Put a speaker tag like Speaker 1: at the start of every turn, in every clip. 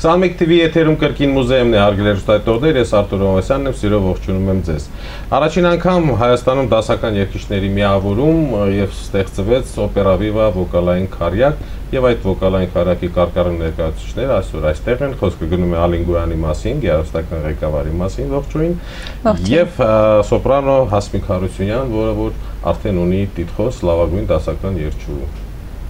Speaker 1: 21 TV եթերում կրկին մուզեումն է հարգելի հեռուստատորներ, ես Արտուր Օվեսյանն եմ, սիրով ողջունում եմ ձեզ։ Առաջին անգամ Հայաստանում դասական երգիչների միավորում եւ ստեղծվեց Օպերա Viva վոկալային քարյակ եւ այդ վոկալային քարյակի կարկառուն ներկայացուցիչները այսօր այստեղ են, խոսքը գնում է Ալինգոյանի մասին, գերաստական ղեկավարի մասին, ողջույն։ Եվ սոպրանո Հասմիկ Հարությունյան, որը որ արդեն ունի տիտղոս լավագույն դասական երգչու։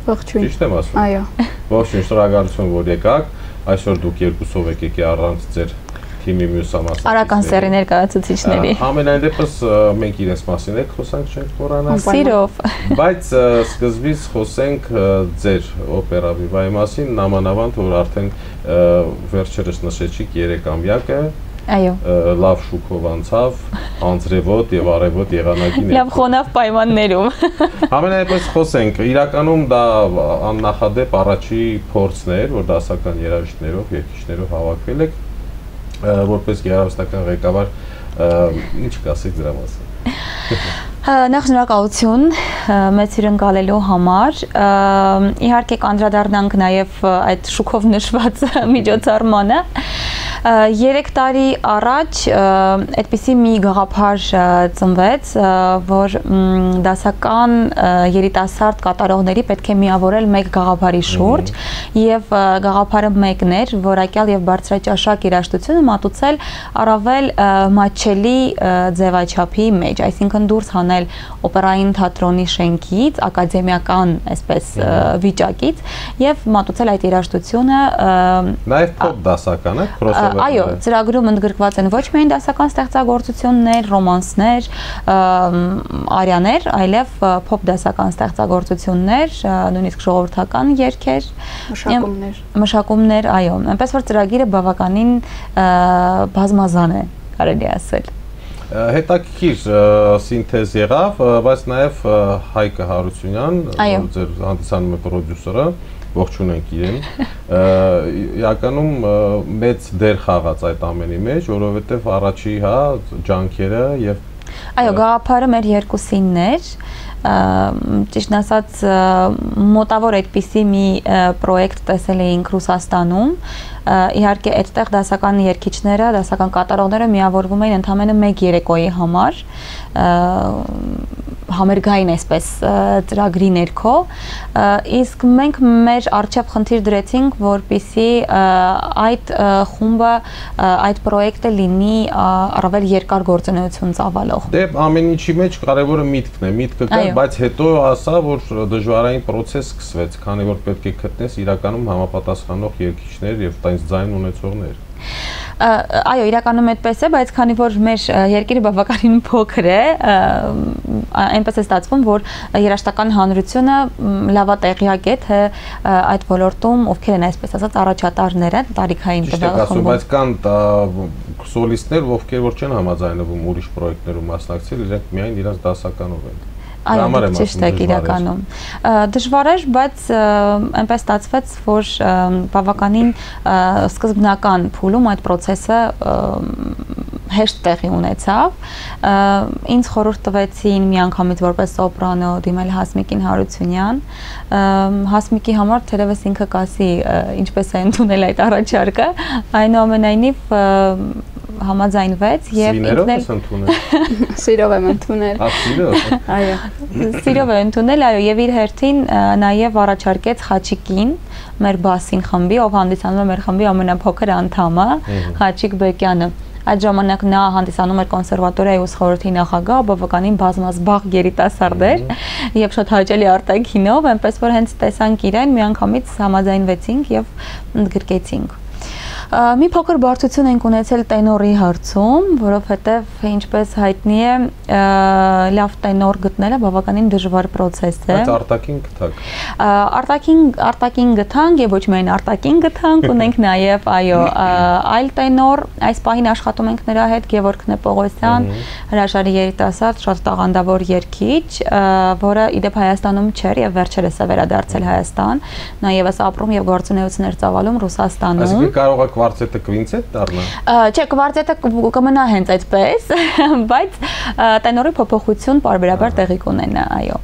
Speaker 2: Ողջույն։
Speaker 1: Ճիշտ եմ ասում։
Speaker 2: Այո։
Speaker 1: Ողջույն, շնորհակալություն, որ եկաք այսօր դուք երկուսով եկեք առանց ձեր թիմի մյուս ամասնակիցների։
Speaker 3: Արական սերի ներկայացուցիչների։
Speaker 1: Ամենայն դեպս մենք իրենց մասին եք խոսանք չենք խորանալ։
Speaker 3: Սիրով։
Speaker 1: Բայց սկզբից խոսենք ձեր օպերա վիվայի մասին, նամանավանդ որ արդեն վերջերս նշեցիք 3-ամյակը
Speaker 3: Այո։
Speaker 1: Լավ շուկով անցավ, անձրևոտ եւ արևոտ եղանակի
Speaker 3: ներքո։ Լավ խոնավ պայմաններում։
Speaker 1: Ամենայնպես խոսենք, իրականում դա աննախադեպ առաջի փորձն էր, որ դասական երաժիշտներով, երգիչներով հավաքվել եք, որպես գերավստական ղեկավար, ինչ կասեք դրա մասին։
Speaker 3: Նախ շնորհակալություն մեծ հյուրընկալելու համար։ Իհարկե կանդրադառնանք նաև այդ շուկով նշված միջոցառմանը։ 3 տարի առաջ այդպիսի մի գաղափար ծնվեց, որ դասական երիտասարդ կատարողների պետք է միավորել մեկ գաղափարի շուրջ եւ գաղափարը մեկն էր, որակյալ եւ բարձրաճաշակ երաժշտությունը մատուցել առավել մատչելի ձևաչափի մեջ, այսինքն դուրս հանել օպերային թատրոնի շենքից, ակադեմիական այսպես վիճակից եւ մատուցել այդ երաժշտությունը
Speaker 1: նաեւ փոփ դասական է,
Speaker 3: Այո, ծրագրում ընդգրկված են ոչ միայն դասական ստեղծագործություններ, ռոմանսներ, արյաներ, այլև փոփ դասական ստեղծագործություններ, նույնիսկ ժողովրդական երգեր,
Speaker 2: մշակումներ։
Speaker 3: Մշակումներ, այո, այնպես որ ծրագիրը բավականին բազմազան է, կարելի ասել
Speaker 1: հետաքրքիր սինթեզ եղավ, բայց նաև Հայկը Հարությունյան, ձեր հանդիսանում է պրոդյուսերը, ողջունենք իրեն։ Իրականում մեծ դեր խաղաց այդ ամենի մեջ, որովհետև առաջի, հա, ջանքերը եւ
Speaker 3: Այո, գաղափարը մեր երկուսինն էր ճիշտ ասած մոտավոր այդպիսի մի պրոյեկտ տեսել էինք Ռուսաստանում իհարկե այդտեղ դասական երգիչները, դասական կատարողները միավորվում էին ընդամենը մեկ երեկոյի համար համերգային այսպես ծրագրի ներքո իսկ մենք մեր արժեվ խնդիր դրեցինք որպիսի այդ խումբը այդ պրոյեկտը լինի առավել երկար գործունեություն ծավալող
Speaker 1: դե ամեն ինչի մեջ կարևորը միտքն է միտքը կա բայց հետո ասա որ դժվարային process սկսվեց քանի որ պետք է գտնես իրականում համապատասխանող երգիչներ եւ տենց ձայն ունեցողներ
Speaker 3: այո, իրականում այդպես է, բայց քանի որ մեր երկիրը բավականին փոքր է, այնպես է ստացվում, որ երաշտական հանրությունը լավա տեղյակ է, թե այդ ոլորտում ովքեր են այսպես ասած առաջատարները տարիքային
Speaker 1: տվյալախմբում։ Բայց կան սոլիստներ, ովքեր որ չեն համաձայնվում ուրիշ պրոյեկտներում մասնակցել, իրենք միայն իրաց դասականով են։
Speaker 3: Այո, ճիշտ եք իրականում։ Դժվար էր, բայց այնպես ստացվեց, որ բավականին սկզբնական փուլում այդ process-ը հեշտ տեղի ունեցավ։ Ինձ խորհուրդ տվեցին միանգամից որպես սոպրանո դիմել Հասմիկին Հարությունյան։ Հասմիկի համար թերևս ինքը կասի ինչպես է ընդունել այդ առաջարկը։ Այնուամենայնիվ համաձայնվեց
Speaker 1: եւ ինքն էլ
Speaker 2: Սիրով եմ ընդունել։
Speaker 1: Սիրով։
Speaker 2: Այո։
Speaker 3: Սիրով է ընդունել, այո, եւ իր հերթին նաեւ առաջարկեց Խաչիկին, մեր բասին խմբի, ով հանդիսանում է մեր խմբի ամենափոքր անդամը, Խաչիկ Բեկյանը այդ ժամանակ նա հանդիսանում էր կոնսերվատորիայի ուսխորհրդի նախագահ, բավականին բազմազբաղ երիտասարդ էր եւ շատ հաճելի արտաքինով, այնպես որ հենց տեսանք իրեն, միանգամից համաձայնվեցինք եւ ընդգրկեցինք Մի փոքր բարդություն ենք ունեցել տենորի հարցում, որովհետև ինչպես հայտնի է, լավ տենոր գտնելը բավականին դժվար process է։
Speaker 1: Բայց արտակին գտանք։
Speaker 3: Արտակին արտակին գտանք եւ ոչ միայն արտակին գտանք, ունենք նաեւ այո, այլ տենոր, այս պահին աշխատում ենք նրա հետ Գևորգ Նեպողոսյան, հրաշալի երիտասարդ, շատ տաղանդավոր երգիչ, որը իդեպ Հայաստանում չէր եւ վերջերս է վերադարձել Հայաստան, նա եւս ապրում եւ գործունեություններ ծավալում Ռուսաստանում։
Speaker 1: Այսինքն կարող է կվարտետը կվինցետ դառնա։
Speaker 3: Չէ, կվարտետը կմնա հենց այդպես, բայց տենորի փոփոխություն բարբերաբար տեղի կունենա, այո։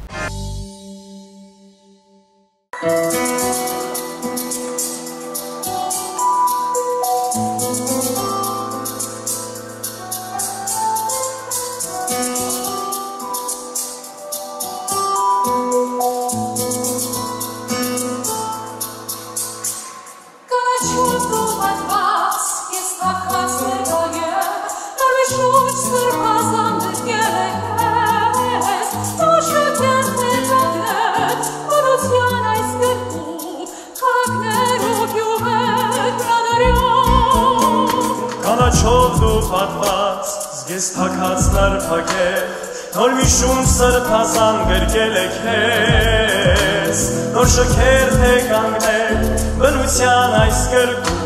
Speaker 4: պատված զգես թակածներ փակել նոր մի շուն սրբազան գրկել է քեզ նոր շքեր թե կանգնել բնության այս կրկում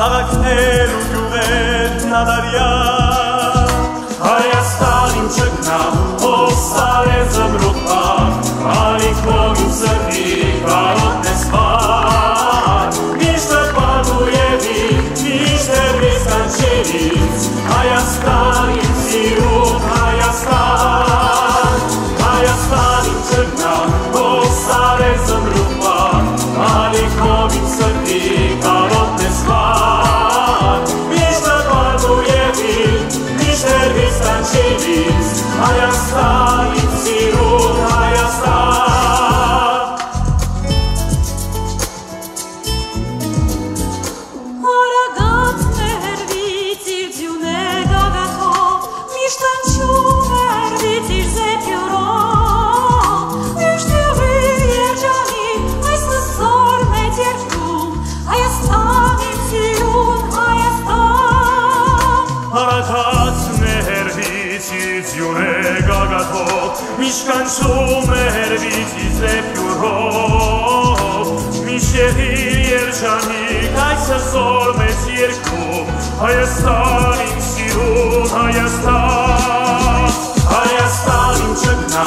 Speaker 4: քաղաքներ ու գյուղեր նադարյալ Հայաստան իմ ճգնա ով սարե զմրուխա
Speaker 5: գագաթով,
Speaker 4: միշկանցում ներվից իզեպյուրով, միշեղի երջանիկ այս հզոր մեզ երկում, Հայաստան իմ սիրուն Հայաստան, Հայաստան իմ ճգնա,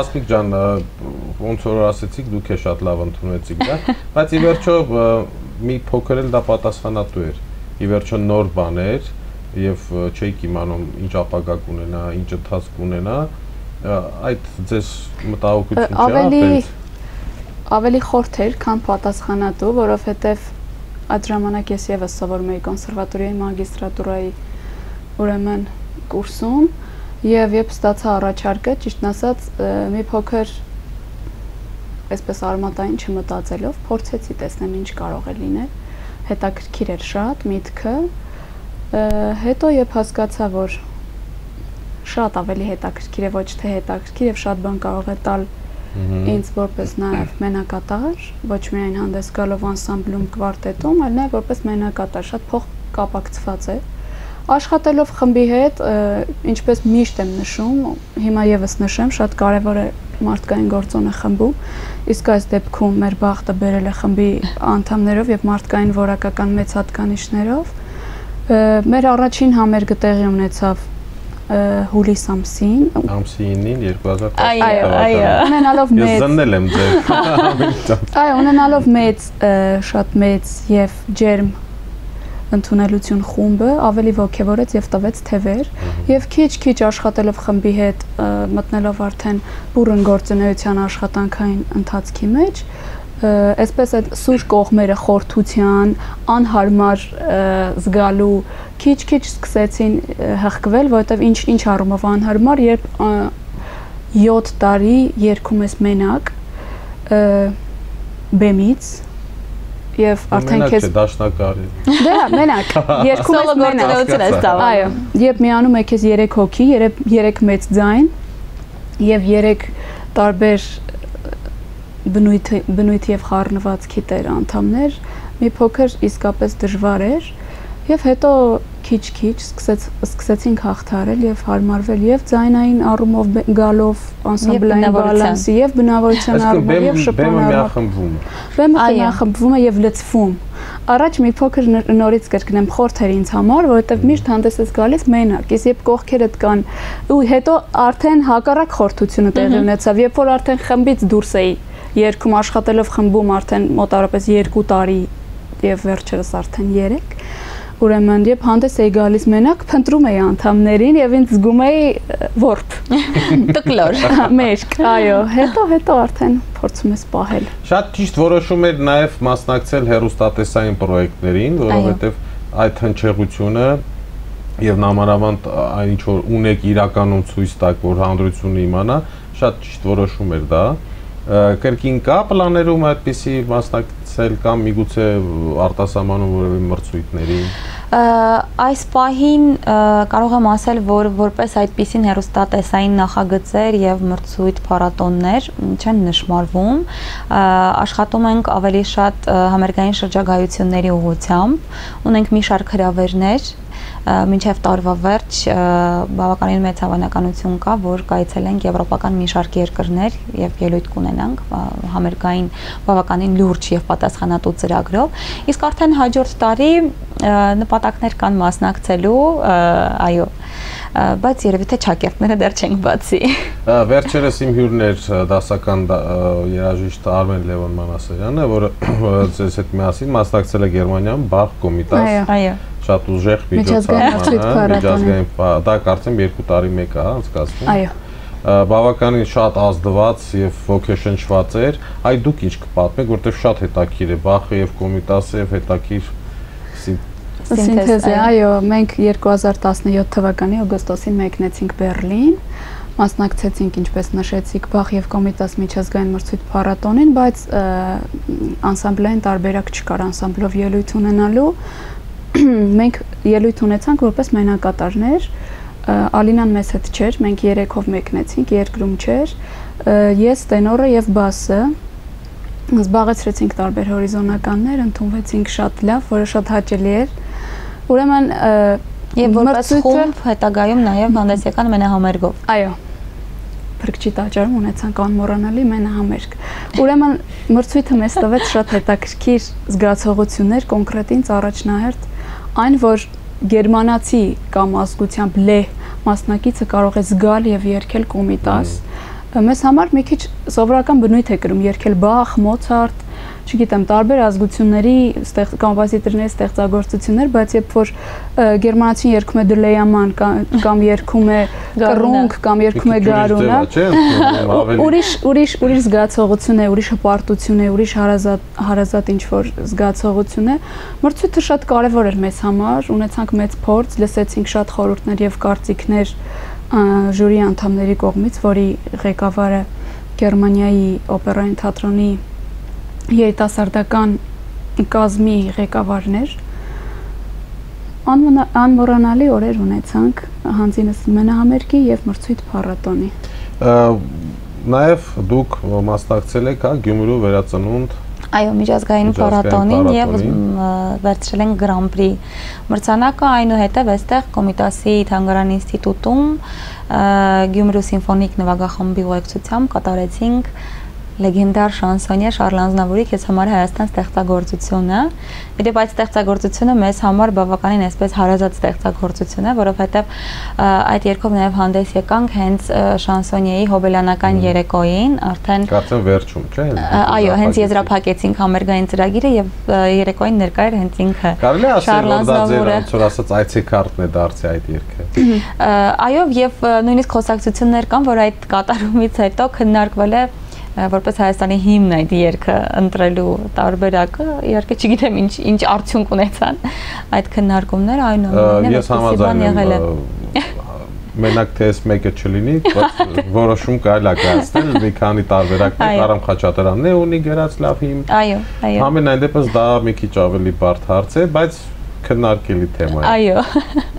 Speaker 1: Ասպիկ ջան, ոնց որ ասեցիք, դուք է շատ լավ ընդունեցիք դա, բայց ի վերջո մի փոքր էլ դա պատասխանատու էր։ Ի վերջո նոր բան էր եւ չէիք իմանում ինչ ապագա կունենա, ինչ ընթացք կունենա, այդ ձեզ մտահոգություն չի
Speaker 2: Ավելի ավելի խորթ էր, քան պատասխանատու, որովհետև այդ ժամանակ ես եւս սովորում էի կոնսերվատորիայի մագիստրատուրայի ուրեմն կուրսում եւ երբ ստացա առաջարկը, ճիշտն ասած, մի փոքր այսպես արմատային չմտածելով փորձեցի տեսնեմ ինչ կարող է լինել։ Հետաքրքիր էր շատ միտքը։ Հետո երբ հասկացա, որ շատ ավելի հետաքրքիր է, ոչ թե հետաքրքիր եւ շատ բան կարող է տալ ինձ որպես նաև մենակատար, ոչ միայն հանդես գալով անսամբլում կվարտետում, այլ նաև որպես մենակատար, շատ փող կապակցված է։ Աշխատելով խմբի հետ, ինչպես միշտ եմ նշում, հիմա եւս նշեմ, շատ կարեւոր է մարդկային գործոնը խմբում։ Իսկ այս դեպքում մեր բախտը բերել է խմբի անդամներով եւ մարդկային որակական մեծ հատկանիշներով։ Մեր առաջին համերգը տեղի ունեցավ հուլիս ամսին,
Speaker 1: Ամսինին 2010
Speaker 3: Այո, այո։
Speaker 2: ունենալով
Speaker 1: Ես
Speaker 2: մեծ
Speaker 1: զննել եմ ձեր։
Speaker 2: Այո, ունենալով մեծ, շատ մեծ եւ ջերմ ընդունելություն խումբը ավելի ողջևորեց եւ տվեց թևեր եւ քիչ-քիչ աշխատելով խմբի հետ մտնելով արդեն բուրըն գործունեության աշխատանքային ընթացքի մեջ այսպես այդ սուր կողմերը խորթության, անհարմար զգալու քիչ-քիչ սկսեցին հղկվել, որովհետև ինչ ինչ առումով անհարմար, երբ ը, 7 տարի երկում ես մենակ բեմից եւ արդեն քեզ
Speaker 1: դաշնակարի։
Speaker 2: Դե մենակ, երկում ես
Speaker 3: Սոլո
Speaker 2: մենակ։ Այո, երբ միանում է քեզ 3 հոգի, 3 մեծ ձայն եւ 3 տարբեր բնույթ բնույթ եւ խառնվածքի տեր անդամներ, մի փոքր իսկապես դժվար էր եւ հետո քիչ-քիչ սկսեց սկսեցինք հաղթարել եւ հարմարվել եւ ձայնային առումով գալով անսամբլային բալանսի եւ բնավորության առումով եւ
Speaker 1: է։
Speaker 2: Բեմը
Speaker 3: Այո։
Speaker 2: խմբվում է եւ լցվում։ Առաջ մի փոքր նորից կրկնեմ խորթ էր ինձ համար, որովհետեւ միշտ հանդես ես գալիս մենակ, իսկ երբ կողքերդ կան ու հետո արդեն հակառակ խորթությունը տեղի ունեցավ, երբ որ արդեն խմբից դուրս էի երկում աշխատելով խմբում արդեն մոտավորապես 2 տարի եւ վերջերս արդեն 3 Ուրեմն, երբ հանդես էի գալիս մենակ, փնտրում էի անդամներին եւ ինձ զգում էի որբ։
Speaker 3: Տկլոր։
Speaker 2: Մեջք, այո, հետո հետո արդեն փորձում ես պահել։
Speaker 1: Շատ ճիշտ որոշում էր նաև մասնակցել հերոստատեսային պրոյեկտներին, որովհետև այդ հնչեղությունը եւ նամանավանդ այն ինչ որ ունեք իրականում ցույց տակ, որ հանրությունը իմանա, շատ ճիշտ որոշում էր դա։ Կրկին կա պլաներում այդպիսի վերցնել կամ միգուցե արտասահմանում որևէ մրցույթների
Speaker 3: այս պահին կարող եմ ասել, որ որպես այդպիսին հերոստատեսային նախագծեր եւ մրցույթ փառատոններ չեն նշмарվում, աշխատում ենք ավելի շատ համերգային շրջագայությունների ուղղությամբ, ունենք մի շարք հրավերներ, մինչև տարվա վերջ բավականին մեծ հավանականություն կա, որ կայցելենք եվրոպական մի շարք երկրներ եւ ելույթ կունենանք համերգային բավականին լուրջ եւ պատասխանատու ծրագրով։ Իսկ արդեն հաջորդ տարի նպատակներ կան մասնակցելու, այո, բայց երևի թե ճակերտները դեռ չենք բացի։
Speaker 1: Վերջերս իմ հյուրն էր դասական երաժիշտ Արմեն Լևոն Մանասարյանը, որը ձեզ հետ միասին մասնակցել է Գերմանիայում Բախ կոմիտաս։
Speaker 2: Այո։
Speaker 3: Այո։
Speaker 1: շատ ուժեղ
Speaker 2: Միջազգային մրցույթ
Speaker 1: միջոցառման, միջազգային դա կարծեմ 2 տարի մեկ է հա, անցկացվում։
Speaker 2: Այո։
Speaker 1: Բավականին շատ ազդված եւ ոգեշնչված էր։ Այ դուք ինչ կպատմեք, որտեղ շատ հետաքրիր է Բախը եւ կոմիտասը եւ հետաքրիր սին-
Speaker 2: Սինթեզը, այո, մենք 2017 թվականի օգոստոսին մեկնեցինք Բերլին, մասնակցեցինք, ինչպես նշեցիք, Բախ եւ Կոմիտաս միջազգային մրցույթ փառատոնին, բայց անսամբլային տարբերակ չկար անսամբլով ելույթ ունենալու։ մենք ելույթ ունեցանք որպես մենակատարներ։ Ալինան մեզ հետ չէր, մենք երեքով մեկնեցինք, երկրում չէր։ Ես տենորը եւ բասը զբաղեցրեցինք տարբեր հորիզոնականներ, ընդունվեցինք շատ լավ, որը շատ հաճելի էր։ Ուրեմն
Speaker 3: Եվ որպես խումբ հետագայում նաև հանդես եկան մենահամերգով։
Speaker 2: Այո։ Փրկչի տաճարում ունեցանք անմոռանալի մենահամերգ։ Ուրեմն մրցույթը մեզ տվեց շատ հետաքրքիր զգացողություններ, կոնկրետինց առաջնահերթ այն, որ գերմանացի կամ ազգությամբ լեհ մասնակիցը կարող է զգալ եւ երգել կոմիտաս։ Մեզ համար մի քիչ սովորական բնույթ է կրում երգել Բախ, Մոցարտ, չգիտեմ, տարբեր ազգությունների ստեղ կոմպոզիտորների ստեղծագործություններ, բայց երբ որ գերմանացին երգում է Դլեյաման կամ, երգում է Կռունկ կամ երգում է
Speaker 1: քիչ ուրիշ
Speaker 2: ուրիշ ուրիշ ուրիշ զգացողություն է, ուրիշ հպարտություն է, ուրիշ հարազատ հարազատ ինչ որ զգացողություն է։ Մրցույթը շատ կարևոր էր մեզ համար, ունեցանք մեծ փորձ, լսեցինք շատ խորհուրդներ եւ կարծիքներ ժյուրի անդամների կողմից, որի ղեկավարը Գերմանիայի օպերային թատրոնի երիտասարդական կազմի ղեկավարներ անմոռանալի օրեր ունեցանք հանձինս մենահամերգի եւ մրցույթ փառատոնի։
Speaker 1: Նաև դուք մասնակցել եք հա Գյումրու վերածնունդ
Speaker 3: Այո, միջազգային փառատոնին եւ վերցրել են Grand Prix մրցանակը այնուհետև այստեղ Կոմիտասի Թանգարան ինստիտուտում ը, Գյումրու սիմֆոնիկ նվագախմբի ուղեկցությամբ կատարեցինք լեգենդար շանսոնյե Շարլ Անznավուրի «Քեզ համար Հայաստան» ստեղծագործությունը։ Իդեպ այդ ստեղծագործությունը մեզ համար բավականին այսպես հարազատ ստեղծագործություն է, որովհետև այդ երգով նաև հանդես եկանք հենց շանսոնյեի հոբելյանական երեկոյին, արդեն
Speaker 1: կարծեմ վերջում, չէ՞։
Speaker 3: Այո, հենց եզրափակեցինք համերգային ծրագիրը եւ երեկոյին ներկա էր հենց ինքը։
Speaker 1: Կարելի է ասել, որ դա ձեր ոնց որ ասած այցեքարտն է դարձի այդ երգը։
Speaker 3: Այո, եւ նույնիսկ խոսակցություններ կան, որ այդ կատարումից հետո քննարկվել է որպես Հայաստանի հիմն այդ երգը ընտրելու տարբերակը, իհարկե չգիտեմ ինչ ինչ արդյունք ունեցան այդ քննարկումները, այնուամենայնիվ
Speaker 1: Ես
Speaker 3: այդպեսի բան
Speaker 1: համաձայն
Speaker 3: եղել է։
Speaker 1: եմ մենակ թե այս մեկը չլինի, բայց որոշում կարելի է կայացնել մի քանի տարբերակներ Արամ Խաչատրյանն է ունի գրած լավ հիմ։
Speaker 3: Այո, այո։
Speaker 1: Համենայն դեպս դա մի քիչ ավելի բարդ հարց է, բայց քննարկելի թեմա է։
Speaker 3: Այո։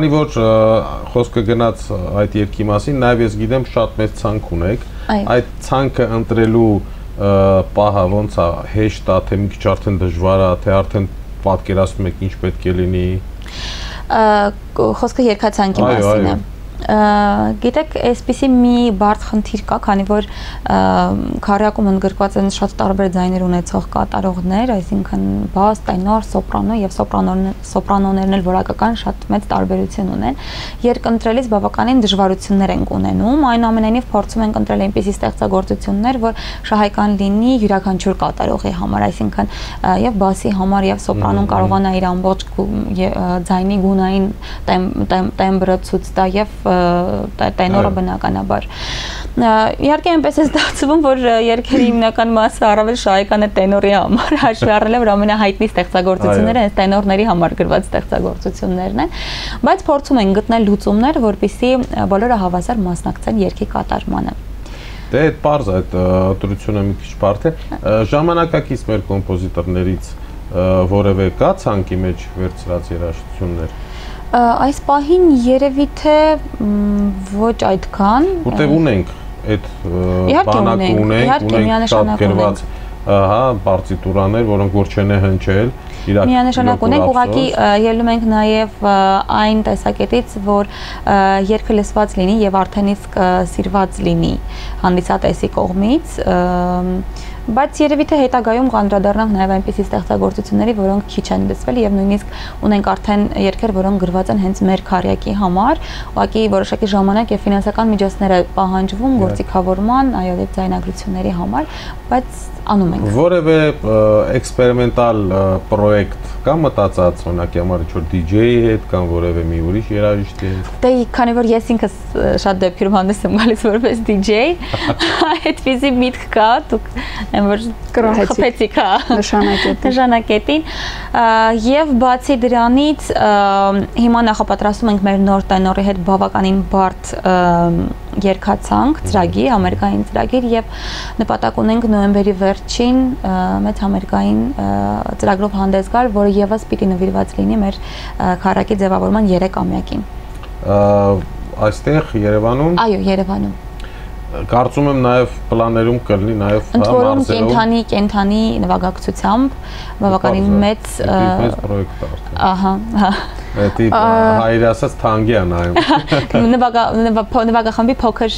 Speaker 1: քանի որ խոսքը գնաց այդ երկի մասին, նաև ես գիտեմ շատ մեծ ցանկ ունեք։
Speaker 3: Այո։
Speaker 1: Այդ ցանկը ընտրելու պահը ոնց է, հեշտ է, թե մի քիչ արդեն դժվար է, թե արդեն պատկերացնում եք ինչ պետք է լինի։
Speaker 3: խոսքը երկացանկի
Speaker 1: Այո,
Speaker 3: մասին է։
Speaker 1: այո։
Speaker 3: Ա, Գիտեք, այսպիսի մի բարդ խնդիր կա, քանի որ քարյակում ընդգրկված են շատ տարբեր ձայներ ունեցող կատարողներ, այսինքն բաս, տենոր, սոպրանո եւ սոպրանոներ, սոպրանոներն էլ որակական շատ մեծ տարբերություն ունեն։ Երկընտրելիս բավականին դժվարություններ ենք ունենում, այնուամենայնիվ փորձում ենք ընտրել այնպիսի ստեղծագործություններ, որ շահեկան լինի յուրաքանչյուր կատարողի համար, այսինքն եւ բասի համար եւ սոպրանոն կարողանա իր ամբողջ ձայնի գունային տեմ- տեմ- տեմբրը ցույց տա եւ տենորը բնականաբար իհարկե այնպես է ստացվում որ ա, երգերի հիմնական մասը առավել շահեկան է տենորի համար հաշվի առնելով որ ամենահայտնի ստեղծագործությունները հենց տենորների համար գրված ստեղծագործություններն են բայց փորձում են գտնել լուծումներ որպիսի ա, բոլորը հավասար մասնակցեն երգի կատարմանը
Speaker 1: Դե այդ է, այդ ը, ընտրությունը մի քիչ բարդ է։ Ժամանակակից մեր կոմպոզիտորներից որևէ կա ցանկի մեջ վերցրած երաժշտություններ։
Speaker 3: այս պահին երևի թե ոչ այդքան
Speaker 1: Որտեղ ունենք այդ բանակը
Speaker 3: ունենք,
Speaker 1: ունենք, շատ գրված ահա պարտիտուրաներ, որոնք որ չեն հնչել, իրակ
Speaker 3: Միանշանակ ունենք, ուղղակի ելնում ենք նաև այն տեսակետից, որ ա, երգը լսված լինի եւ արդեն իսկ սիրված լինի հանդիսատեսի կողմից, ա, բայց երևի թե հետագայում կանդրադառնանք նաև այնպիսի ստեղծագործությունների, որոնք քիչ են լսվել եւ նույնիսկ ունենք արդեն երգեր, որոնք գրված են հենց մեր քարյակի համար, ուղղակի որոշակի ժամանակ եւ ֆինանսական միջոցներ է պահանջվում գործիքավորման, այո, եւ ձայնագրությունների համար, բայց անում ենք։
Speaker 1: Որևէ էքսպերիմենտալ պրոյեկտ կա մտածած օրինակի համար ինչ որ DJ-ի հետ կամ որևէ մի ուրիշ երաժիշտի հետ։
Speaker 3: Դե քանի որ ես ինքս շատ դեպքերում հանդես եմ գալիս որպես DJ, այդպեսի միտք կա, դուք այն որ խփեցիք, հա
Speaker 2: Նշանակետին։
Speaker 3: նշանակետին եւ բացի դրանից հիմա նախապատրաստում ենք մեր նոր տենորի հետ բավականին բարդ երկացանք ծրագիր, ամերիկային ծրագիր եւ նպատակ ունենք նոյեմբերի վերջին մեծ ամերիկային ծրագրով հանդես գալ, որը եւս պիտի նվիրված լինի մեր քարակի ձևավորման 3-ամյակին։
Speaker 1: Ա, Այստեղ Երևանում
Speaker 3: Այո, Երևանում։
Speaker 1: կարծում եմ նաև պլաներում կլինի նաև հա,
Speaker 3: Ընդ կենթանի կենթանի նվագակցությամբ բավականին մեծ
Speaker 1: մեծ պրոյեկտ արդեն։
Speaker 3: ահա, հա
Speaker 1: Դա հայրի ասած թանգի է նայում։
Speaker 3: նվագա նվա- նվագախմբի փոքր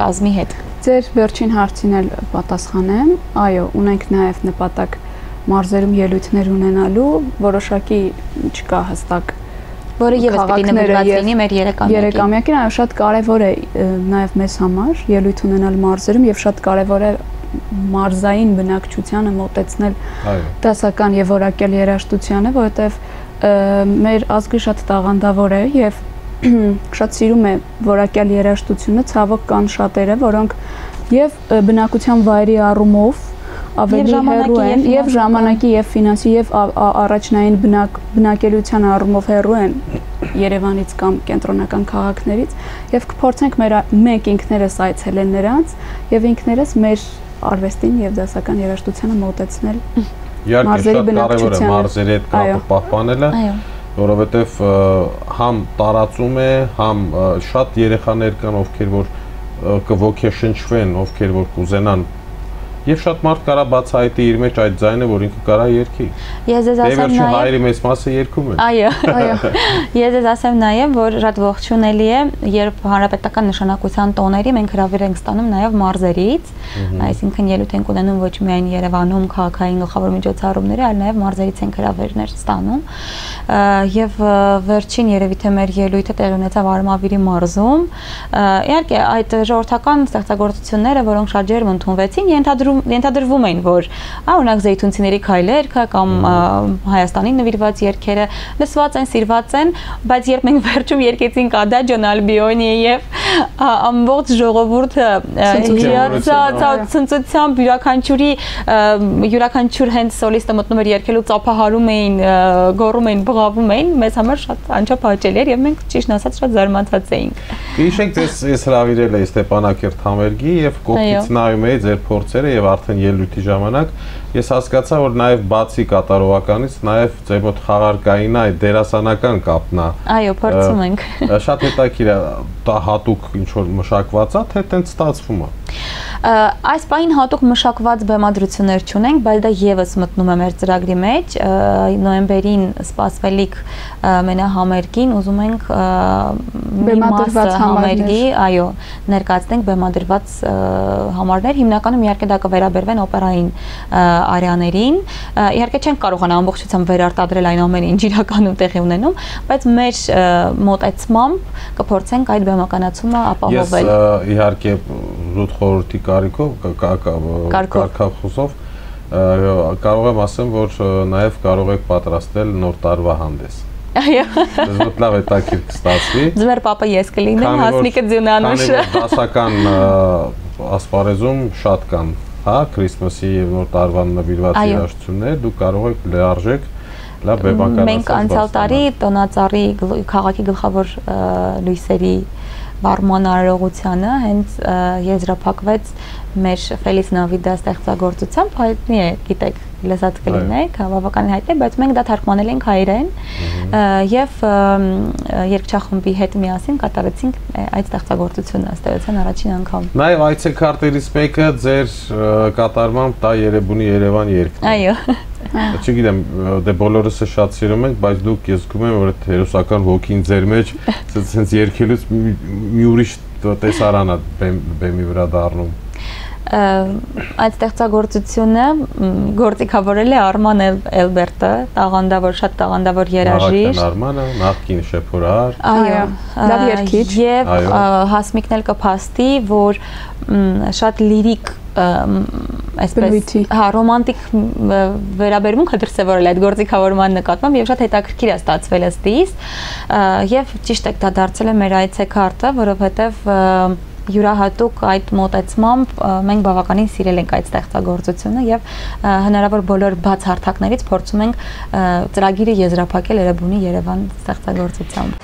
Speaker 3: կազմի հետ։
Speaker 2: Ձեր վերջին հարցին էլ պատասխանեմ։ Այո, ունենք նաև նպատակ մարզերում ելույթներ ունենալու, որոշակի չկա հստակ
Speaker 3: որը եւս պիտի
Speaker 2: Քաղաքները
Speaker 3: նվիրված լինի մեր երեքամյակին։
Speaker 2: Երեկամյակին այո շատ կարևոր է նաև մեզ համար ելույթ ունենալ մարզերում եւ շատ կարևոր է մարզային բնակչությանը մոտեցնել դասական եւ որակյալ երաժշտությանը, որովհետեւ մեր ազգը շատ տաղանդավոր է եւ շատ սիրում է որակյալ երաժշտությունը, ցավոք կան շատերը, որոնք եւ բնակության վայրի առումով ավելի
Speaker 3: ժամանակի
Speaker 2: հեռու են
Speaker 3: եւ
Speaker 2: ժամանակի եւ ֆինանսի եւ առաջնային բնակ բնակելիության առումով հեռու են Երևանից կամ կենտրոնական քաղաքներից եւ կփորձենք մեր մենք ինքներս այցելել նրանց եւ ինքներս մեր արվեստին եւ դասական երաժշտությանը մոտեցնել
Speaker 1: Իհարկե
Speaker 2: Մարզերի
Speaker 1: շատ կարևոր է մարզերի հետ կապը պահպանելը,
Speaker 3: Այո։
Speaker 1: որովհետև համ տարածում է, համ շատ երեխաներ կան, ովքեր որ ը, կոգեշնչվեն, ովքեր որ կուզենան Եվ շատ մարդ կարա բացահայտի իր մեջ այդ ձայնը, որ ինքը կարա երգի։
Speaker 3: Ես ձեզ ասեմ նաև
Speaker 1: հայերի մեծ մասը երգում են։
Speaker 3: Այո։
Speaker 2: Այո։
Speaker 3: Ես ձեզ ասեմ նաև, որ շատ ողջունելի է, երբ հանրապետական նշանակության տոների մենք հրավեր ենք ստանում նաև մարզերից, այսինքն ելույթ ենք ունենում ոչ միայն Երևանում քաղաքային գլխավոր միջոցառումների, այլ նաև մարզերից ենք հրավերներ ստանում։ Եվ վերջին երևի թե մեր ելույթը տեղի ունեցավ Արմավիրի մարզում։ Իհարկե այդ ժողովրդական ստեղծագործությունները, որոնք շատ ջերմ ընդունվեցին, ենթադրում ենթադրվում էին, որ ա օրինակ Զեյթունցիների քայլերքը կամ ա, Հայաստանի նվիրված երգերը լսված են, սիրված են, բայց երբ մենք վերջում երգեցինք Ադաջոն Ալբիոնի եւ ամբողջ ժողովուրդը
Speaker 2: Ցնծությամբ
Speaker 3: յուրաքանչյուրի յուրաքանչյուր հենց սոլիստը մտնում էր երգելու ծափահարում էին, գոռում էին, բղավում էին, մեզ համար շատ անչափ հաճելի էր եւ մենք ճիշտ ասած շատ զարմացած էինք։
Speaker 1: Հիշեք, ես ես հravirել էի Ստեփանակերտ համերգի եւ կողքից նայում էի ձեր փորձերը եւ արդեն ելույթի ժամանակ ես հասկացա, որ նաեւ բացի կատարողականից նաեւ ձեր մոտ խաղարկային է այդ դերասանական կապն է։
Speaker 3: Այո, փորձում ենք։
Speaker 1: Շատ հետաքրիր է, դա հատուկ ինչ որ մշակված է, թե տենց ստացվում է։
Speaker 3: Այս պայն հատուկ մշակված բեմադրություններ չունենք, բայց դա եւս մտնում է մեր ծրագրի մեջ։ Ա, Նոյեմբերին սպասվելիք մենահամերգին ուզում ենք
Speaker 2: Բեմադրված
Speaker 3: համերգի, այո, ներկայացնենք բեմադրված համարներ, հիմնականում իհարկե դա կվերաբերվեն օպերային արյաներին։ Իհարկե չենք կարողանա ամբողջությամբ վերարտադրել այն ամենը, ինչ իրականում տեղի ունենում, բայց մեր մոտեցմամբ կփորձենք այդ բեմականացումը
Speaker 1: Ես
Speaker 3: ապահովել։
Speaker 1: ա, իհարկե զուտ խորհրդի կարիքով կարգախոսով կարող եմ ասեմ, որ նաև կարող եք պատրաստել նոր տարվա հանդես։
Speaker 3: Այո։
Speaker 1: Դες մոտ լավ հետաքրքիր կստացվի։
Speaker 3: Ձմեր պապը ես կլինեմ,
Speaker 1: որ-
Speaker 3: հասնիկը
Speaker 1: Քանի
Speaker 3: ձյունանուշը։
Speaker 1: որ դասական ասպարեզում շատ կան, հա, Քրիսմասի եւ նոր տարվան նվիրված երաժշտություններ, դուք կարող եք լարժեք լավ բեմականացնել։
Speaker 3: Մենք անցյալ տարի տոնածառի քաղաքի գլխավոր լույսերի վարման արարողությանը հենց եզրափակվեց մեր Ֆելիս Նավիդա ստեղծագործությամբ, հայտնի է, գիտեք, լսած կլինեք, բավականին հայտնի, բայց մենք դա թարգմանել ենք հայերեն եւ երգչախմբի հետ միասին կատարեցինք այդ ստեղծագործությունը ըստեյության առաջին անգամ։
Speaker 1: Նաև այցեքարտերից մեկը ձեր կատարմամբ դա Երևանի Երևան երգն է։
Speaker 3: Այո։
Speaker 1: Չգիտեմ, դե բոլորս է շատ սիրում ենք, բայց դուք ես զգում եմ, որ այդ հերոսական ոգին ձեր մեջ ցենց երկելուց մի ուրիշ տեսարան է բեմ, բեմի վրա դառնում։
Speaker 3: այդ ստեղծագործությունը գործիքավորել է Արման Էլ- Էլբերտը, տաղանդավոր, շատ տաղանդավոր երաժիշտ։
Speaker 1: Արմանը, նախկին շեփորար։
Speaker 3: Այո,
Speaker 2: լավ երգիչ։
Speaker 3: Եվ հասմիկն էլ կփաստի, որ շատ լիրիկ այսպես հա ռոմանտիկ վերաբերմունքը դրսևորել այդ գործիքավորման նկատմամբ եւ շատ հետաքրքիր է ստացվել ըստիս եւ ճիշտ է դա դարձել է մեր այցեքարտը, որովհետեւ ա, յուրահատուկ այդ մոտեցմամբ մենք բավականին սիրել ենք այդ ստեղծագործությունը եւ հնարավոր բոլոր բաց հարթակներից փորձում ենք ծրագիրը եզրափակել Երևանի Երևան ստեղծագործությամբ։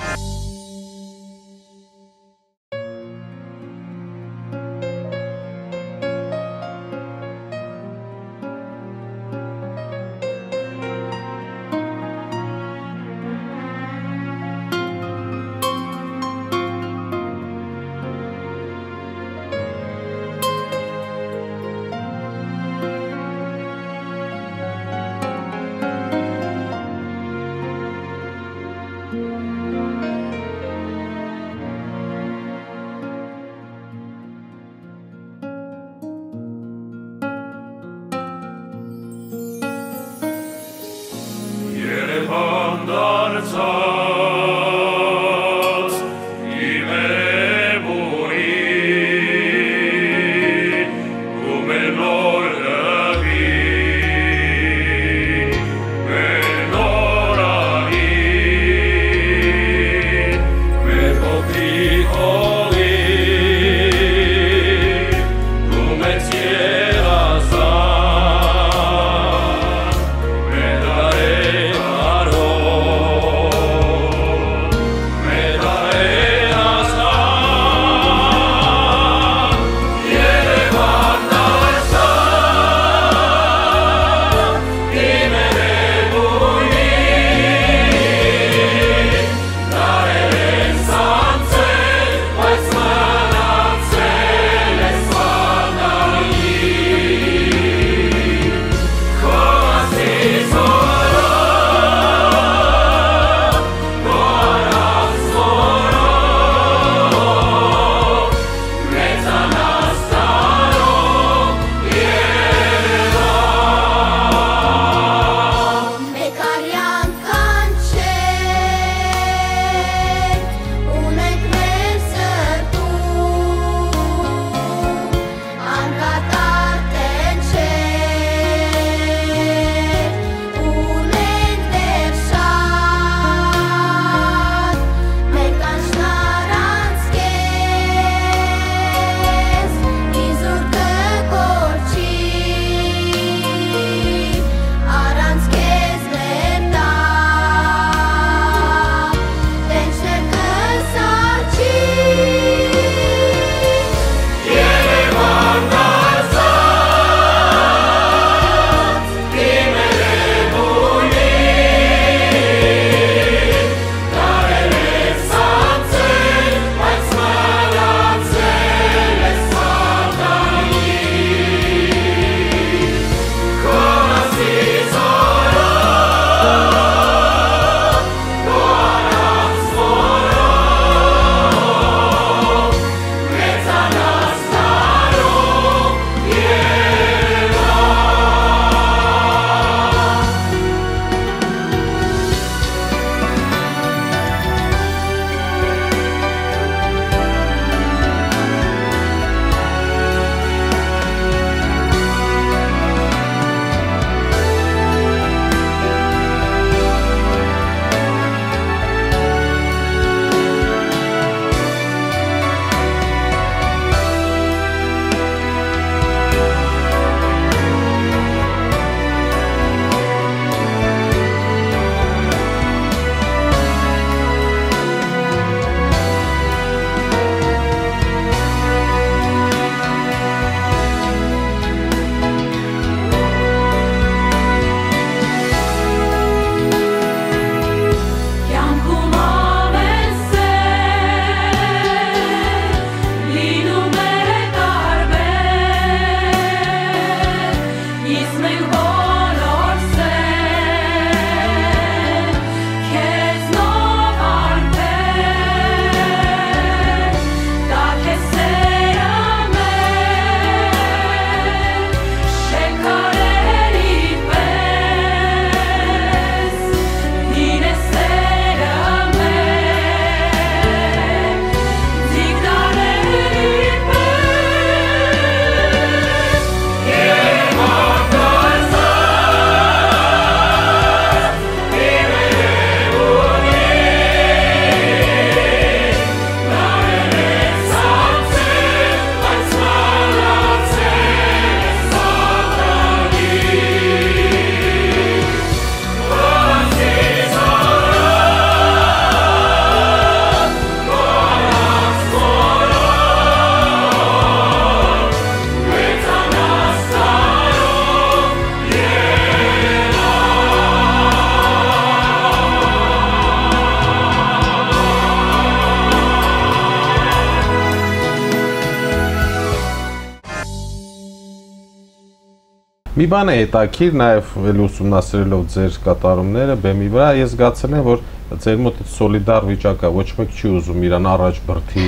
Speaker 1: Մի բան է հետաքրիր, նաև ելի ուսումնասիրելով ձեր կատարումները բեմի վրա, ես զգացել եմ, որ ձեր մոտ սոլիդար վիճակ է, ոչ մեկ չի ուզում իրան առաջ բրթի,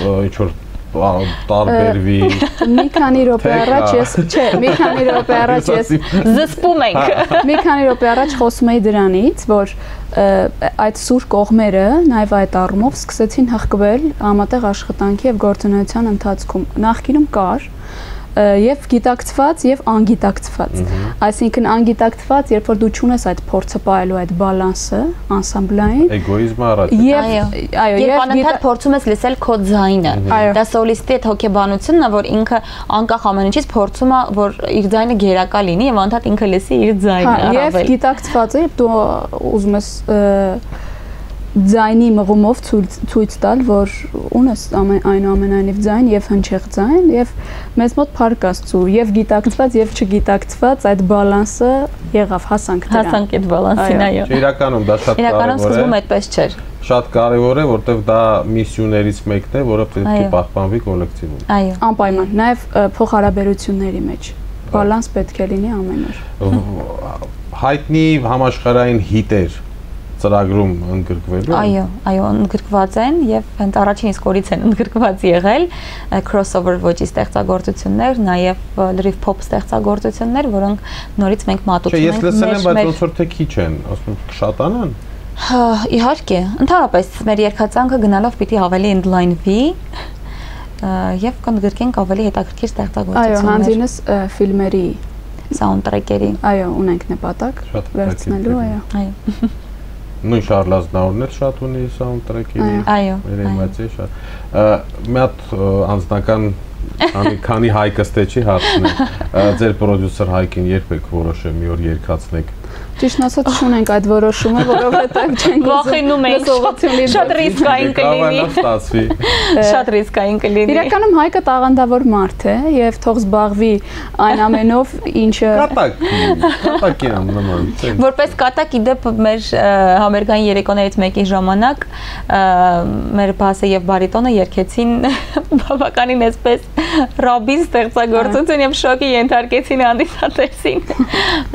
Speaker 1: ինչ որ տարբերվի։
Speaker 2: Մի քանի րոպե առաջ ես, չէ, մի քանի րոպե առաջ ես
Speaker 3: Զսպում ենք։
Speaker 2: մի քանի րոպե առաջ խոսում էի դրանից, որ այդ սուր կողմերը նաև այդ առումով սկսեցին հղկվել համատեղ աշխատանքի եւ գործունեության ընթացքում։ Նախկինում կար եւ գիտակցված եւ անգիտակցված։ Այսինքն անգիտակցված, երբ որ դու ճունես այդ փորձը ողելու այդ բալանսը անսամբլային
Speaker 1: Էգոիզմը առաջ։
Speaker 2: եւ
Speaker 3: Այո։
Speaker 2: եւ
Speaker 3: անընդհատ փորձում ես լսել քո ձայնը, դա սոլիստի այդ հոգեբանությունն է, որ ինքը անկախ ամեն ինչից փորձում է, որ իր ձայնը գերակա լինի եւ անընդհատ ինքը լսի իր ձայնը
Speaker 2: Հա,
Speaker 3: առավել։
Speaker 2: գիտակցված է, երբ դու ուզում ես ձայնի մղումով ցույց տալ, որ ունես ամեն այնուամենայնիվ ձայն եւ հնչեղ ձայն եւ մեզ մոտ փառք Աստծո եւ գիտակցված եւ չգիտակցված այդ բալանսը եղավ հասանք դրան։
Speaker 3: Հասանք այդ բալանսին, այո։
Speaker 1: իրականում դա շատ
Speaker 3: Իրականում
Speaker 1: կարևոր
Speaker 3: սկզբում
Speaker 1: է։
Speaker 3: այդպես չէր։
Speaker 1: Շատ կարևոր է, որտեղ դա միսիոներից մեկն է, որը պետք է պահպանվի կոլեկտիվում։
Speaker 3: Այո։
Speaker 2: Անպայման, նաեւ ը, փոխհարաբերությունների մեջ բալանս պետք է լինի ամեն օր։
Speaker 1: Հայտնի համաշխարհային հիտեր ծրագրում ընդգրկվելու։
Speaker 3: Այո, այո, ընդգրկված են եւ հենց առաջին իսկ օրից են ընդգրկված եղել crossover ոճի ստեղծագործություններ, նաեւ լրիվ pop ստեղծագործություններ, որոնք նորից մենք
Speaker 1: Չէ,
Speaker 3: մատուցում
Speaker 1: ես
Speaker 3: ենք
Speaker 1: լսել եմ, բայց ոնց որ թե քիչ են, ասում եմ, շատանան։
Speaker 3: Հա, իհարկե, ընդհանրապես մեր երկացանքը գնալով պիտի ավելի ընդլայնվի եւ կընդգրկենք ավելի հետաքրքիր
Speaker 2: Այո,
Speaker 3: ստեղծագործություններ
Speaker 2: հանձինս ը, ֆիլմերի,
Speaker 3: սաունդտրեկերի։
Speaker 2: այո, ունենք նպատակ վերցնելու, այո։
Speaker 3: Այո,
Speaker 1: Նույն Շարլ Ազնավուրն էլ շատ ունի սաունդտրեքերի։
Speaker 2: Այո։
Speaker 1: Երևացի շատ։ Մի հատ անձնական քանի քանի հայկստե չի հարցն է։ Ա, Ձեր պրոդյուսեր Հայկին երբեք որոշե մի օր երկացնեք։
Speaker 2: Ճիշտ ասած չունենք այդ որոշումը, որովհետեւ չենք
Speaker 3: Վախենում ենք, շատ ռիսկային կլինի։
Speaker 1: ստացվի։
Speaker 3: Շատ ռիսկային կլինի։
Speaker 2: Իրականում Հայկը տաղանդավոր մարդ է եւ թող զբաղվի այն ամենով, ինչը
Speaker 1: Կատակ, կատակի նման։ չէ։
Speaker 3: Որպես կատակ իդեպ մեր համերգային երեկոներից մեկի ժամանակ մեր բասը եւ բարիտոնը երգեցին բավականին այսպես ռաբին ստեղծագործություն եւ շոկի ենթարկեցին հանդիսատեսին։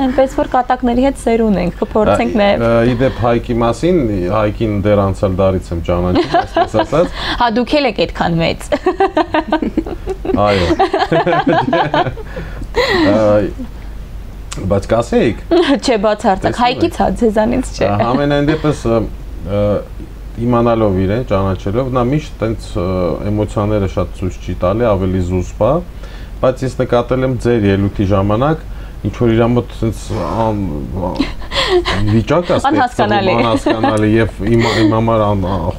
Speaker 3: Այնպես որ կատակների հետ սեր ունենք, կփորձենք
Speaker 1: Ա, Իդեպ Հայկի մասին, Հայկին դեռ անցյալ դարից եմ ճանաչում, այսպես ասած։
Speaker 3: Հա դուք էլ եք այդքան մեծ։
Speaker 1: Այո։ Բայց կասեիք,
Speaker 3: Չէ, բացարձակ։ Հայկից հա ձեզանից չէ։
Speaker 1: Համենայն դեպս իմանալով իրեն, ճանաչելով, նա միշտ ը, էմոցիաները շատ ցույց չի տալի, ավելի զուսպ է, բայց ես նկատել եմ ձեր ելույթի ժամանակ ինչ որ իր մոտ ան վիճակ է
Speaker 3: Անհասկանալի։
Speaker 1: անհասկանալի եւ իմ իմ համար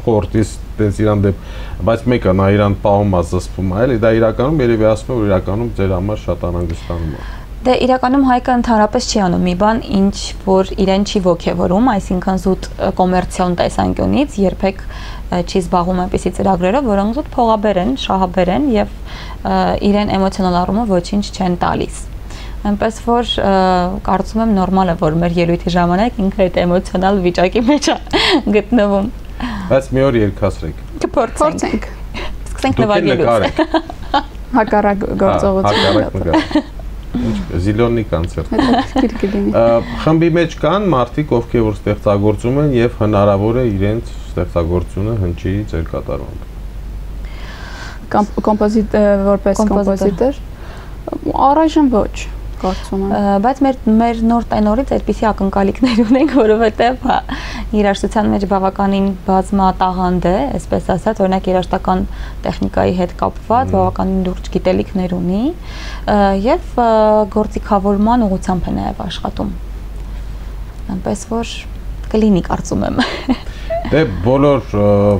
Speaker 1: խորտից տենց իրան դեպ բայց մեկը նա իրան պահում է զսպում է էլի դա իրականում երևի ասում է որ իրականում ձեր համար շատ անհանգստանում է
Speaker 3: Դե իրականում հայկը ընդհանրապես չի անում մի բան, ինչ որ իրեն չի ողջևորում, այսինքն զուտ կոմերցիոն տեսանկյունից երբեք չի զբաղվում այնպիսի ծրագրերով, որոնք զուտ փողաբեր են, շահաբեր են եւ իրեն էմոցիոնալ առումով ոչինչ չեն տալիս։ Այնպես որ կարծում եմ նորմալ է, որ մեր ելույթի ժամանակ ինքը այդ էմոցիոնալ վիճակի մեջ է գտնվում։
Speaker 1: բայց մի օր երկասրեք
Speaker 3: Կփորձենք։
Speaker 2: փորձենք
Speaker 3: Սկսենք
Speaker 1: նկարեք
Speaker 2: հակառակ գործողություն։
Speaker 1: հակառակ նկար Ինչ զիլոնի կոնցերտ խմբի մեջ կան մարդիկ, ովքեր որ ստեղծագործում են եւ հնարավոր է իրենց ստեղծագործությունը հնչի ձեր կատարմամբ։
Speaker 2: Կամ- Կոմպոզիտոր որպես
Speaker 3: կոմպոզիտոր
Speaker 2: առայժմ ոչ, կարծում եմ։
Speaker 3: բայց մեր մեր նոր տենորից այդպիսի ակնկալիքներ ունենք, որովհետև հա երաժշտության մեջ բավականին բազմատաղանդ է, այսպես ասած, օրինակ երաժշտական տեխնիկայի հետ կապված բավականին լուրջ գիտելիքներ ունի եւ գործիքավորման ուղղությամբ է նաեւ աշխատում։ Այնպես որ կլինի կարծում եմ։
Speaker 1: Դե բոլոր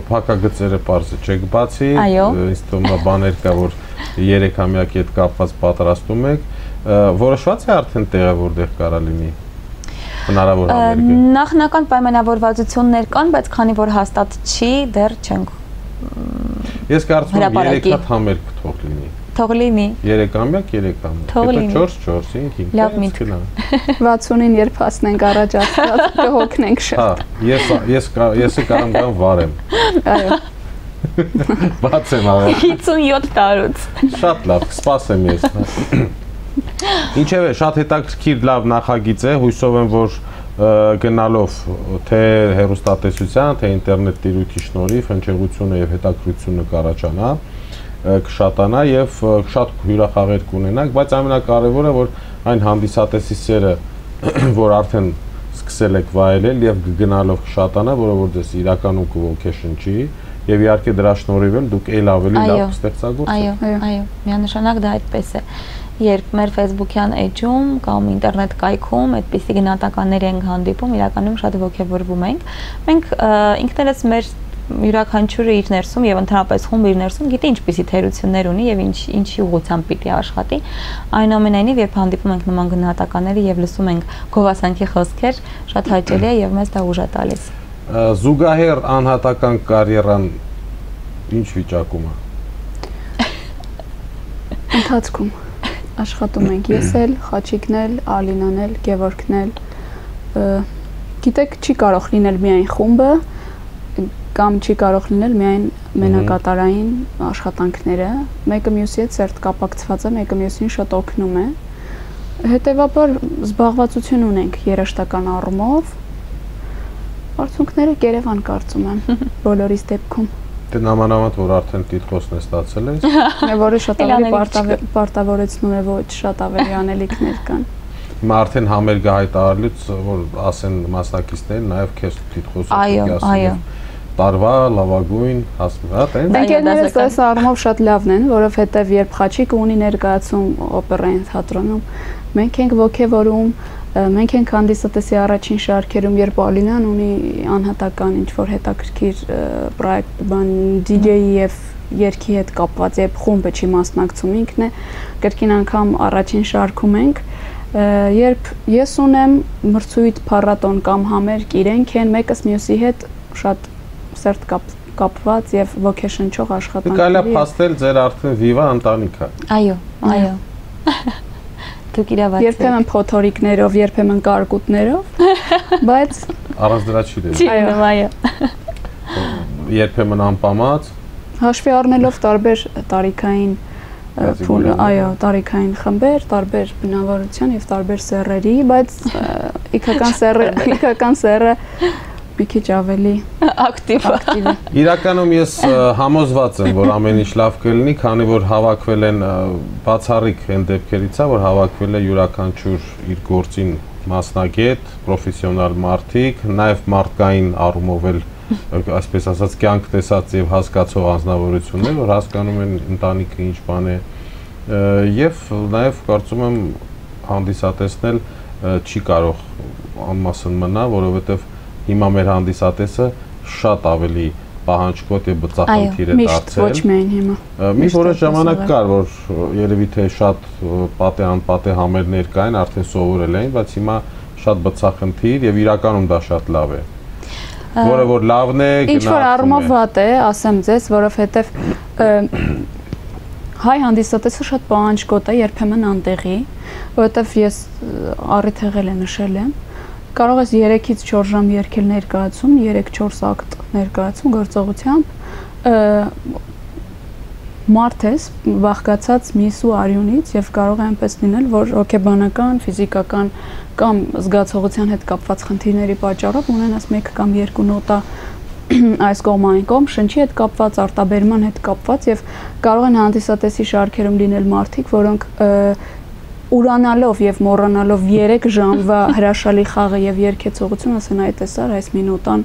Speaker 1: փակագծերը པարզը չեք բացի, ինձ թվում է բաներ կա, որ 3 ամյակի հետ կապված պատրաստում եք, որոշված է արդեն տեղը որտեղ կարա լինի։ Հնարավոր համերգը։
Speaker 3: Նախնական պայմանավորվածություններ կան, բայց քանի որ հաստատ չի, դեռ չենք
Speaker 1: Ես կարծում եմ
Speaker 3: հրապարակի։
Speaker 1: 3 հատ համերգ թող լինի։
Speaker 3: թող լինի։
Speaker 1: 3 ամյակ, 3 ամյակ։
Speaker 3: Թող լինի։
Speaker 1: 4, 4, 5, 5։
Speaker 3: Լավ միտք։
Speaker 2: 60-ին երբ հասնենք առաջ Աստված կհոգնենք
Speaker 1: Հա,
Speaker 2: շատ։
Speaker 1: ես ես կա- եսը կարամ գամ վարեմ։
Speaker 2: Այո։
Speaker 1: Բաց եմ աղա։
Speaker 3: 57 տարուց։
Speaker 1: Շատ լավ, սպասեմ ես։ Ինչևէ, շատ հետաքրքիր լավ նախագիծ է, հույսով եմ, որ գնալով թե հերոստատեսության, թե ինտերնետ տիրույթի շնորհիվ հնչեղությունը եւ հետաքրությունը կառաջանա կշատանա եւ շատ հյուրախաղեր կունենանք, բայց ամենակարևորը որ այն հանդիսատեսի սերը, որ արդեն սկսել եք վայելել եւ գնալով կշատանա, որը որ դες իրականում կողքեշնչի եւ իհարկե դրա շնորհիվ էլ դուք ել ավելի լավ
Speaker 3: Այո։
Speaker 1: կստեղծագործեք։
Speaker 3: Այո,
Speaker 2: Այո։
Speaker 3: այո, միանշանակ դա այդպես է։ Երբ մեր Facebook-յան էջում կամ ինտերնետ կայքում այդպիսի գնահատականներ ենք հանդիպում, իրականում շատ ողջևորվում ենք։ Մենք ինքներս մեր յուրաքանչյուրը իր ներսում եւ ընդհանրապես խումբը իր ներսում գիտի ինչպիսի թերություններ ունի եւ ինչ ինչի ուղղությամբ պիտի աշխատի։ Այնուամենայնիվ, երբ հանդիպում ենք նման գնահատականների եւ լսում ենք գովասանքի խոսքեր, շատ հաճելի է եւ մեզ դա ուժ է տալիս։
Speaker 1: Զուգահեռ անհատական կարիերան ինչ վիճակում է։
Speaker 2: Ընթացքում աշխատում ենք ես էլ, Խաչիկն էլ, Ալինան էլ, Գևորգն էլ։ Գիտեք, չի կարող լինել միայն խումբը կամ չի կարող լինել միայն մենակատարային աշխատանքները։ Մեկը մյուսի հետ սերտ կապակցված է, մեկը մյուսին շատ օգնում է։ Հետևաբար զբաղվածություն ունենք երաշտական առումով։ Արդյունքները Երևան կարծում եմ բոլորիս դեպքում։
Speaker 1: Դե նամանավանդ որ արդեն տիտղոսն է ստացել ես։
Speaker 2: որը շատ ավելի պարտավորեցնում է ոչ շատ ավելի անելիքներ կան
Speaker 1: Հիմա արդեն համերգը հայտարարելուց որ ասեն մասնակիցներին նաև քեզ տիտղոսը
Speaker 3: Այո, այո։
Speaker 1: Տարվա լավագույն հասնում, հա, տեն։
Speaker 3: Դա
Speaker 2: Ընկերներս այս առումով շատ լավն են, որովհետև երբ Խաչիկը ունի ներկայացում օպերային թատրոնում, մենք ենք ողջևորում, ը, մենք ենք հանդիսատեսի առաջին շարքերում, երբ Ալինան ունի անհատական ինչ որ հետաքրքիր պրոյեկտ, բան DJ-ի եւ երկի հետ կապված, երբ խումբը չի մասնակցում ինքն է, կրկին անգամ առաջին շարքում ենք երբ ես ունեմ մրցույթ փառատոն կամ համերգ իրենք են մեկս մյուսի հետ շատ սերտ կապ կապված եւ ոգեշնչող
Speaker 1: Կարելի է
Speaker 2: աշխատանքների
Speaker 1: փաստել ձեր արդեն վիվա ընտանիքը։
Speaker 3: Այո, այո։ Դուք իրավացիք։
Speaker 2: երբեմն փոթորիկներով, երբեմն կարկուտներով, բայց
Speaker 1: Առանց դրա չի
Speaker 3: Չի
Speaker 2: Այո։
Speaker 3: այո։
Speaker 1: Երբեմն անպամած,
Speaker 2: հաշվի առնելով տարբեր տարիքային ը, փուլ,
Speaker 1: Կատեգորիաներ։
Speaker 2: այո, տարիքային խմբեր, տարբեր բնավորության եւ տարբեր սեռերի, բայց իքական սեռը, իքական սեռը մի քիչ ավելի
Speaker 3: Ակտիվ։
Speaker 2: ակտիվ է։
Speaker 1: Իրականում ես համոզված եմ, որ ամեն ինչ լավ կլինի, քանի որ հավաքվել են բացառիկ այն դեպքերից է, որ հավաքվել է յուրաքանչյուր իր գործին մասնագետ, պրոֆեսիոնալ մարդիկ, նաև մարդկային առումով էլ այսպես ասած կյանք տեսած եւ հասկացող անձնավորություններ, որ հասկանում են ընտանիքը ինչ բան է եւ նաև կարծում եմ հանդիսատեսն էլ ը, չի կարող անմասն մնա, որովհետեւ հիմա մեր հանդիսատեսը շատ ավելի պահանջկոտ եւ բծախնդիր է
Speaker 2: Միշտ ոչ
Speaker 1: դարձել։
Speaker 2: միայն հիմա։
Speaker 1: Մի որոշ ժամանակ կար, որ երևի թե շատ ը, պատե անպատե համերներ կային, արդեն սովորել էին, բայց հիմա շատ բծախնդիր եւ իրականում դա շատ լավ է։ Որը որ լավն է,
Speaker 2: Ինչ որ առումով
Speaker 1: է։
Speaker 2: վատ է, ասեմ ձեզ, որովհետև ը, հայ հանդիսատեսը շատ պահանջկոտ է, երբեմն անտեղի, որովհետև ես առիթ եղել է նշել եմ, կարող ես 3-ից 4 ժամ երկել ներկայացում, 3-4 ակտ ներկայացում գործողությամբ, մարդ ես բաղկացած միս ու արյունից եւ կարող է այնպես լինել, որ հոգեբանական, ֆիզիկական կամ զգացողության հետ կապված խնդիրների պատճառով ունենաս 1 կամ 2 նոտա այս կողմ այն կողմ շնչի հետ կապված, արտաբերման հետ կապված եւ կարող են հանդիսատեսի շարքերում լինել մարդիկ, որոնք ը, ուրանալով եւ մոռանալով 3 ժամվա հրաշալի խաղը եւ երկեցողություն ասեն այ տեսար այս մինուտան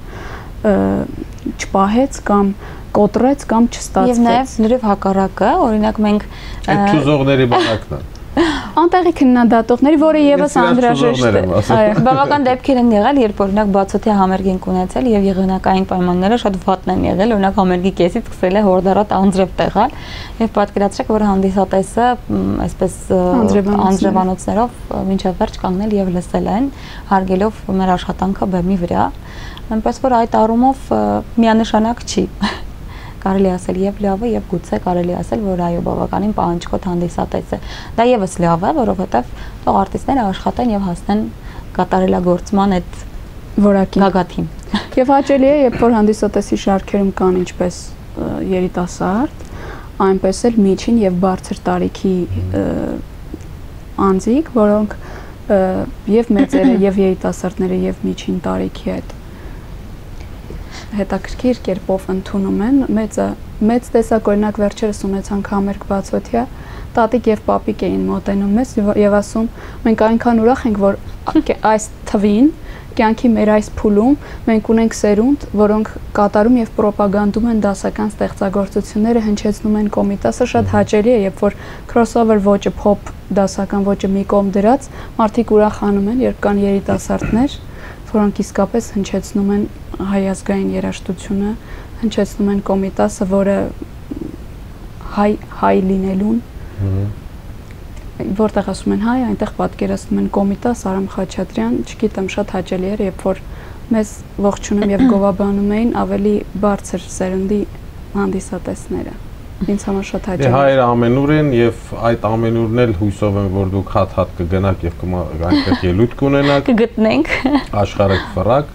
Speaker 2: չպահեց կամ կոտրեց կամ
Speaker 3: Եվ
Speaker 2: չստացվեց։
Speaker 3: նաև լրիվ հակառակը, օրինակ մենք
Speaker 1: Այդ ճուզողների բանակն է։
Speaker 2: Անտեղի քննադատողների, որը եւս
Speaker 1: ճուզողներ
Speaker 2: է։ Այո։
Speaker 3: Բավական դեպքեր են եղել, երբ օրինակ բացօթյա համերգ ենք ունեցել եւ եղանակային պայմանները շատ վատն են եղել, օրինակ համերգի կեսից սկսել է հորդարատ անձրև տեղալ եւ պատկերացրեք, որ հանդիսատեսը այսպես
Speaker 2: Անձրևանոցներով։
Speaker 3: մինչև վերջ կանգնել եւ լսել են, հարգելով մեր աշխատանքը բեմի վրա, այնպես որ այդ առումով միանշանակ չի կարելի ասել եւ լավը եւ գուցե կարելի ասել որ այո բավականին պահանջկոտ հանդիսատես է դա եւս լավ է որովհետեւ թող արտիստները աշխատեն եւ հասնեն կատարելագործման այդ
Speaker 2: Որակին։
Speaker 3: գագաթին
Speaker 2: Եվ հաճելի է, երբ որ հանդիսատեսի շարքերում կան ինչպես երիտասարդ, այնպես էլ միջին եւ բարձր տարիքի անձիկ, որոնք եւ մեծերը եւ երիտասարդները եւ միջին տարիքի հետ հետաքրքիր կերպով ընդունում են մեծը մեծ տեսակ օրինակ վերջերս ունեցանք համերգ բացօթյա տատիկ եւ պապիկ էին մոտենում մեզ եւ- ասում մենք այնքան ուրախ ենք որ այս թվին կյանքի մեր այս փուլում մենք ունենք սերունդ, որոնք կատարում եւ ռոպագանդում են դասական ստեղծագործությունները, հնչեցնում են կոմիտասը, շատ հաճելի է, երբ որ crossover ոճը pop դասական ոճը մի կողմ դրած, մարդիկ ուրախանում են, երբ կան երիտասարդներ, որոնք իսկապես հնչեցնում են հայազգային երաժշտությունը, հնչեցնում են կոմիտասը, որը հայ հայ լինելուն որտեղ ասում են հայ, այնտեղ պատկերացնում են կոմիտաս Արամ Խաչատրյան, չգիտեմ, շատ հաճելի էր, երբ որ մեզ ողջունում եւ գովաբանում էին ավելի բարձր սերնդի հանդիսատեսները։ Ինձ համար շատ
Speaker 1: Դե
Speaker 2: հաճելի։ էր։
Speaker 1: հայերը ամենուր են եւ այդ ամենուրն էլ հույսով եմ որ դուք հատ-հատ կգնաք եւ կմա այնտեղ ելույթ կունենաք
Speaker 3: կգտնենք
Speaker 1: աշխարհակ ֆրակ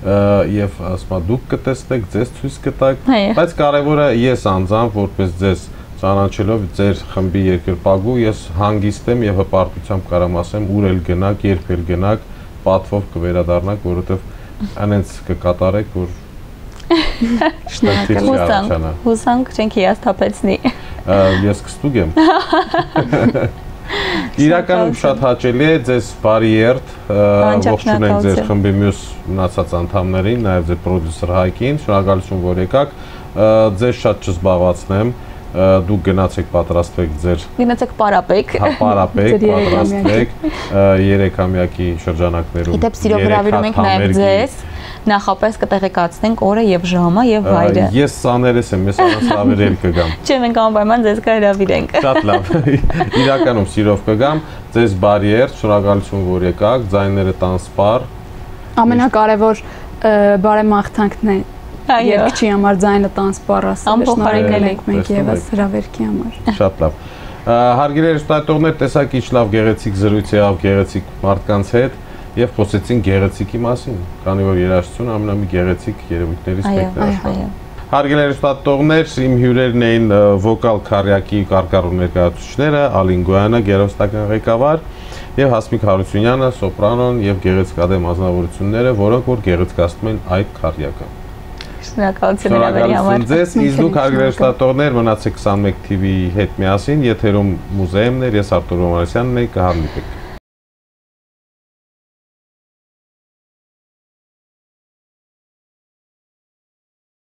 Speaker 1: ը, եւ ասма դուք կտեսնեք, ձեզ ցույց կտակ, բայց կարևորը ես անձամբ որպես ձեզ ճանաչելով ձեր խմբի երկրպագու ես հանգիստ եմ եւ հպարտությամբ կարամ ասեմ ուր էլ գնաք, երբ էլ գնաք, պատվով կվերադառնաք, որովհետեւ անենց կկատարեք, որ
Speaker 2: Շնորհակալ եմ։
Speaker 3: հուսանք. Չենք հիասթափեցնի
Speaker 1: ես կստուգ եմ։ Իրականում շատ հաճելի է ձեզ բարի երթ ողջունենք ձեր խմբի մյուս մնացած անդամներին, նաև ձեր պրոդյուսեր Հայկին, շնորհակալություն որ եկաք։ Ձեզ շատ չզբաղացնեմ, դուք գնացեք պատրաստվեք ձեր
Speaker 3: գնացեք պարապեք
Speaker 2: Ձեր երեքամյակի։
Speaker 1: պատրաստվեք երեքամյակի շրջանակներում։
Speaker 3: Իդեպ սիրով
Speaker 1: երեք
Speaker 3: հրավիրում ենք նաև ձեզ նախապես կտեղեկացնենք օրը եւ ժամը եւ վայրը
Speaker 1: Ես սաներես եմ, ես առանց հավերել կգամ։
Speaker 3: Չէ մենք անպայման ձեզ կհրավիրենք
Speaker 1: Շատ լավ։ Իրականում սիրով կգամ։ Ձեզ բարի երթ, շնորհակալություն որ եկաք, ձայները տան սպար։
Speaker 2: Ամենակարևոր բարեմաղթանքն է երկչի համար ձայնը տանց պարասը
Speaker 3: Անփոխարինելի։
Speaker 2: մենք
Speaker 1: Տեսնում
Speaker 2: եւս
Speaker 1: եք։
Speaker 2: հրավերքի համար
Speaker 1: Շատ լավ։ Հարգելի հերոստատողներ, տեսակ ինչ լավ գեղեցիկ զրույց եղավ գեղեցիկ մարդկանց հետ եւ խոսեցին գեղեցիկի մասին, քանի որ երաժշտությունը ամենամի գեղեցիկ երևույթներից մեկն է աշխարհում։ Հարգելի հերոստատողներ, իմ հյուրերն էին վոկալ քարյակի կարկառու ներկայացուցիչները Ալին Գոյանը, գերոստական ղեկավար եւ Հասմիկ Հարությունյանը, սոպրանոն եւ գեղեցիկ ադեմ ազնվորությունները, որոնք որ գեղեցկացնում են այդ քարյակը։
Speaker 3: շնորհակալություն հրավերի համար
Speaker 1: ձեզ։
Speaker 2: շնորհակալ։
Speaker 1: հերոստատողներ մնացեք 21 TV-ի հետ միասին, եթերում մուզեումներ, ես Արտուր Օմարասյանն եմ, կհանդիպենք։